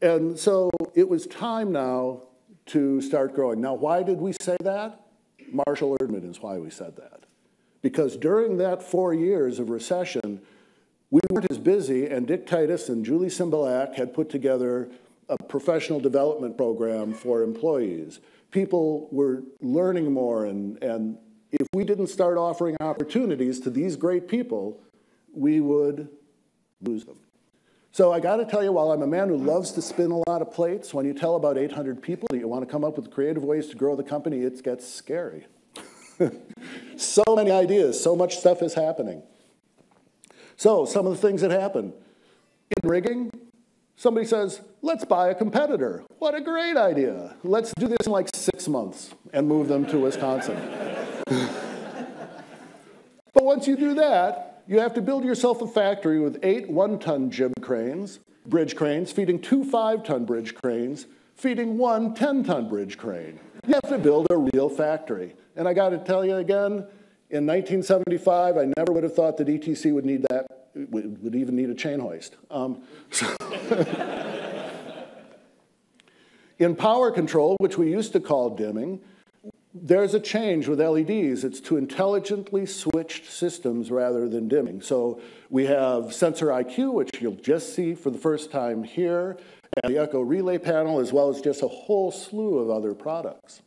and so it was time now to start growing. Now, why did we say that? Marshall Erdman is why we said that. Because during that four years of recession, we weren't as busy, and Dick Titus and Julie Cymbalak had put together a professional development program for employees. People were learning more, and, and if we didn't start offering opportunities to these great people, we would lose them. So I got to tell you, while I'm a man who loves to spin a lot of plates, when you tell about 800 people that you want to come up with creative ways to grow the company, it gets scary. [laughs] so many ideas, so much stuff is happening. So some of the things that happen. In rigging, somebody says, let's buy a competitor. What a great idea. Let's do this in like six months and move them to Wisconsin. [laughs] but once you do that, you have to build yourself a factory with eight one-ton jib cranes, bridge cranes, feeding two five-ton bridge cranes, feeding one 10-ton bridge crane. You have to build a real factory. And I got to tell you again, in 1975, I never would have thought that ETC would need that, would even need a chain hoist. Um, so [laughs] in power control, which we used to call dimming, there's a change with LEDs. It's to intelligently switched systems rather than dimming. So we have Sensor IQ, which you'll just see for the first time here, and the Echo Relay panel, as well as just a whole slew of other products.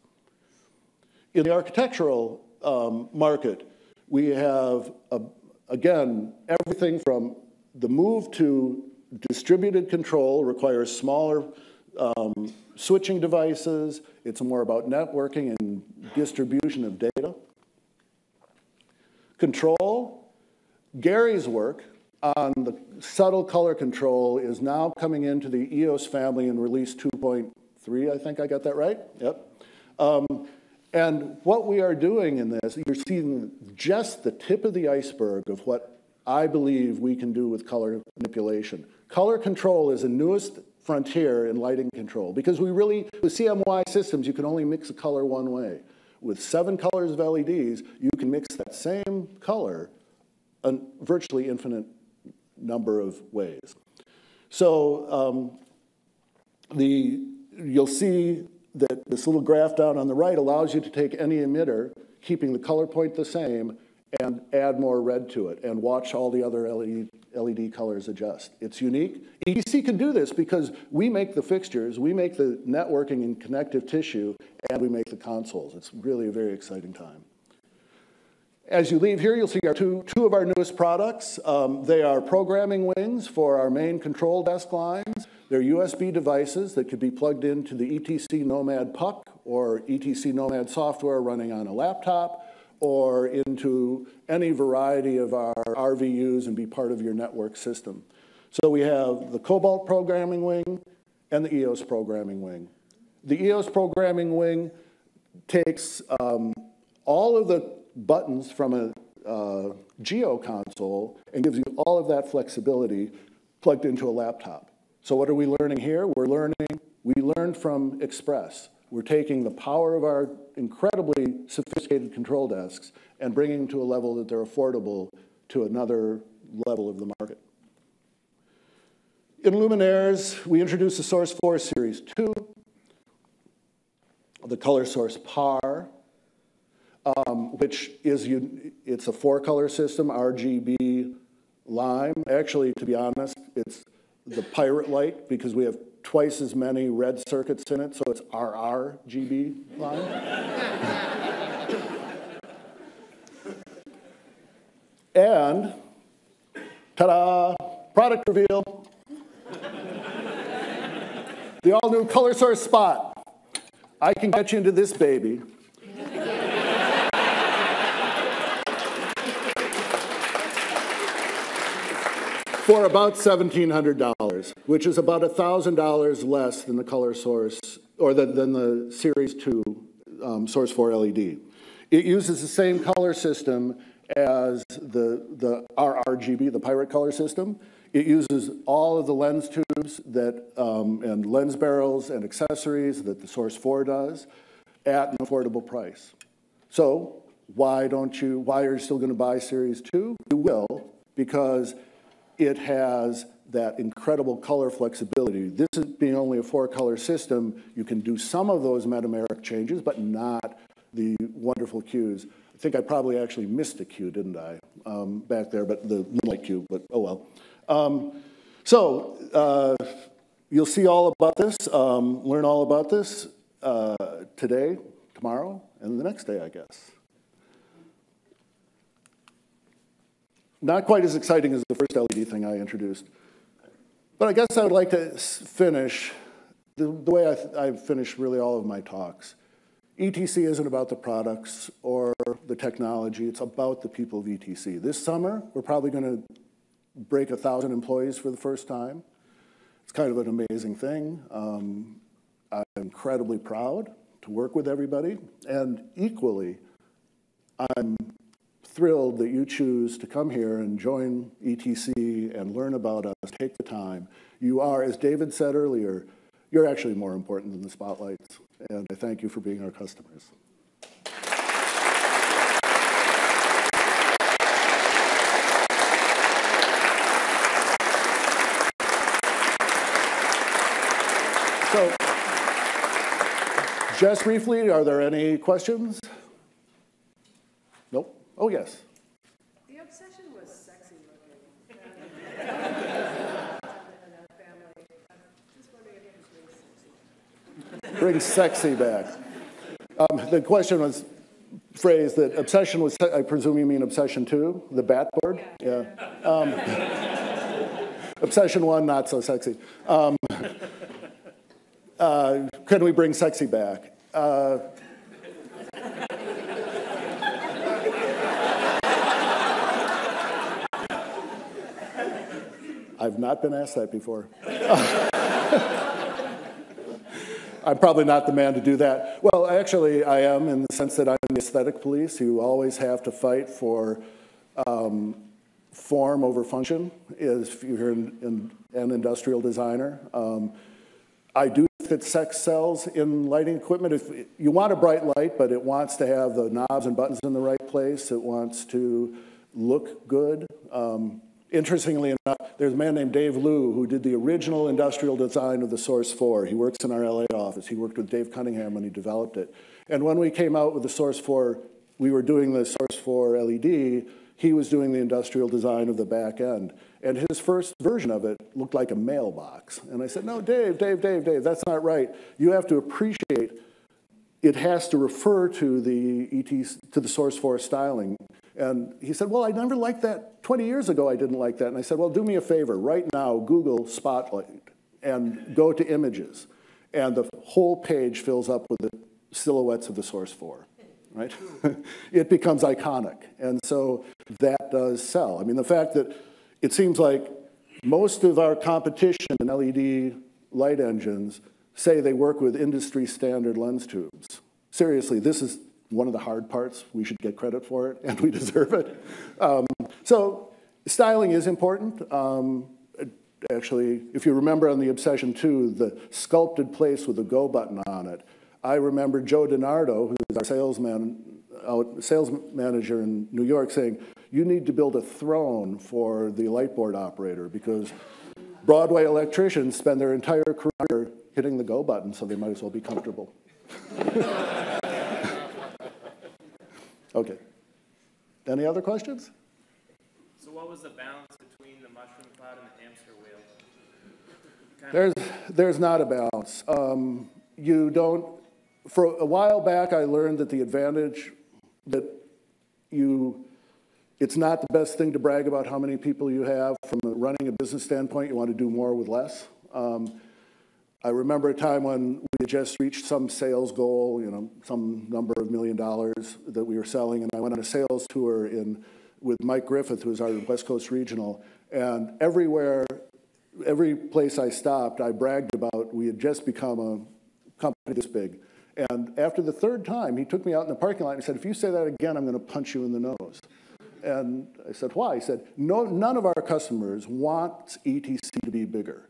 In the architectural um, market, we have, a, again, everything from the move to distributed control requires smaller um, switching devices. It's more about networking and distribution of data. Control, Gary's work on the subtle color control is now coming into the EOS family in release 2.3, I think I got that right? Yep. Um, and what we are doing in this, you're seeing just the tip of the iceberg of what I believe we can do with color manipulation. Color control is the newest frontier in lighting control because we really, with CMY systems, you can only mix a color one way. With seven colors of LEDs, you can mix that same color a virtually infinite number of ways. So um, the, you'll see that this little graph down on the right allows you to take any emitter, keeping the color point the same, and add more red to it, and watch all the other LED, LED colors adjust. It's unique. ETC can do this because we make the fixtures, we make the networking and connective tissue, and we make the consoles. It's really a very exciting time. As you leave here, you'll see our two, two of our newest products. Um, they are programming wings for our main control desk lines. They're USB devices that could be plugged into the ETC Nomad Puck or ETC Nomad software running on a laptop or into any variety of our RVIs and be part of your network system. So we have the Cobalt programming wing and the EOS programming wing. The EOS programming wing takes um, all of the buttons from a uh, Gio console and gives you all of that flexibility plugged into a laptop. So what are we learning here? We're learning, we learned from Express. We're taking the power of our incredibly sophisticated control desks and bringing them to a level that they're affordable to another level of the market. In luminaires, we introduced the Source 4 Series 2. the color source PAR, um, which is, it's a four-color system, RGB lime. Actually, to be honest, it's the pirate light because we have twice as many red circuits in it, so it's RRGB lime. And, ta-da, product reveal. the all-new color source spot. I can get you into this baby. For about $1,700, which is about $1,000 less than the color source, or the, than the Series 2 um, Source 4 LED. It uses the same color system as the, the RRGB, the Pirate color system. It uses all of the lens tubes that, um, and lens barrels and accessories that the Source 4 does at an affordable price. So why don't you, why are you still gonna buy Series 2? You will, because it has that incredible color flexibility. This is being only a four-color system, you can do some of those metameric changes, but not the wonderful cues. I think I probably actually missed a cue, didn't I, um, back there, but the moonlight cue, but oh well. Um, so uh, you'll see all about this, um, learn all about this uh, today, tomorrow, and the next day, I guess. Not quite as exciting as the first LED thing I introduced. But I guess I would like to finish the, the way I, I finish really all of my talks. ETC isn't about the products or the technology, it's about the people of ETC. This summer, we're probably going to break a 1,000 employees for the first time. It's kind of an amazing thing. Um, I'm incredibly proud to work with everybody, and equally, I'm thrilled that you choose to come here and join ETC and learn about us, take the time. You are, as David said earlier, you're actually more important than the spotlights, and I thank you for being our customers. So, just briefly, are there any questions? Oh, yes. The obsession was sexy looking. Bring sexy back. Um, the question was phrased that obsession was, I presume you mean obsession two, the bat board? Yeah. Um, obsession one, not so sexy. Um, uh, can we bring sexy back? Uh, I've not been asked that before. [laughs] I'm probably not the man to do that. Well, actually, I am in the sense that I'm the aesthetic police who always have to fight for um, form over function, if you're in, an industrial designer. Um, I do that sex sells in lighting equipment. If you want a bright light, but it wants to have the knobs and buttons in the right place, it wants to look good. Um, Interestingly enough, there's a man named Dave Liu who did the original industrial design of the Source 4. He works in our LA office. He worked with Dave Cunningham when he developed it. And when we came out with the Source 4, we were doing the Source 4 LED, he was doing the industrial design of the back end. And his first version of it looked like a mailbox. And I said, no, Dave, Dave, Dave, Dave, that's not right. You have to appreciate it has to refer to the ET, to the Source 4 styling. And he said, well, I never liked that. 20 years ago, I didn't like that. And I said, well, do me a favor. Right now, Google Spotlight and go to images. And the whole page fills up with the silhouettes of the Source 4, right? [laughs] it becomes iconic. And so that does sell. I mean, the fact that it seems like most of our competition in LED light engines say they work with industry standard lens tubes. Seriously, this is one of the hard parts. We should get credit for it, and we [laughs] deserve it. Um, so styling is important. Um, actually, if you remember on the Obsession 2, the sculpted place with the go button on it, I remember Joe DiNardo, who's our salesman, uh, sales manager in New York, saying, you need to build a throne for the lightboard operator because Broadway electricians spend their entire career hitting the go button, so they might as well be comfortable. [laughs] Okay. Any other questions? So what was the balance between the mushroom cloud and the hamster wheel? Kind There's, there's not a balance. Um, you don't, for a while back, I learned that the advantage that you, it's not the best thing to brag about how many people you have. From a running a business standpoint, you want to do more with less. Um, I remember a time when we had just reached some sales goal, you know, some number of million dollars that we were selling, and I went on a sales tour in, with Mike Griffith, who was our West Coast Regional, and everywhere, every place I stopped, I bragged about we had just become a company this big. And after the third time, he took me out in the parking lot and said, if you say that again, I'm going to punch you in the nose. And I said, why? He said, no, none of our customers want ETC to be bigger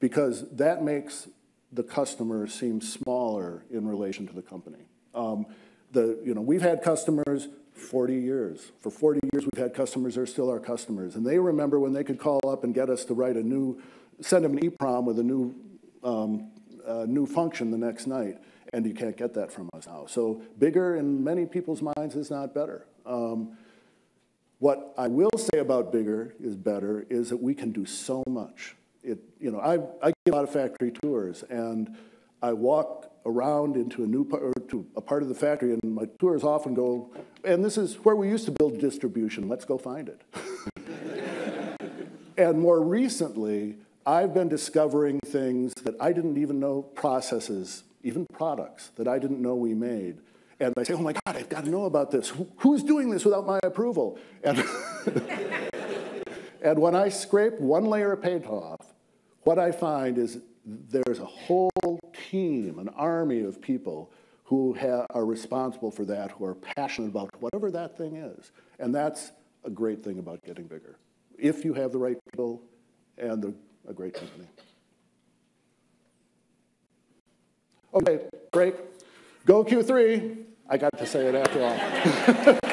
because that makes the customer seems smaller in relation to the company. Um, the, you know, we've had customers 40 years. For 40 years, we've had customers that are still our customers. And they remember when they could call up and get us to write a new, send them an EEPROM with a new, um, new function the next night. And you can't get that from us now. So bigger in many people's minds is not better. Um, what I will say about bigger is better is that we can do so much. It, you know, I, I get a lot of factory tours, and I walk around into a new part, to a part of the factory, and my tours often go, and this is where we used to build distribution. Let's go find it. [laughs] and more recently, I've been discovering things that I didn't even know processes, even products that I didn't know we made. And I say, oh my God, I've got to know about this. Who- Who's doing this without my approval? And, [laughs] and when I scrape one layer of paint off, what I find is there's a whole team, an army of people who are responsible for that, who are passionate about whatever that thing is. And that's a great thing about getting bigger, if you have the right people and the, a great company. Okay, break. Go Q3. I got to say it after all. [laughs]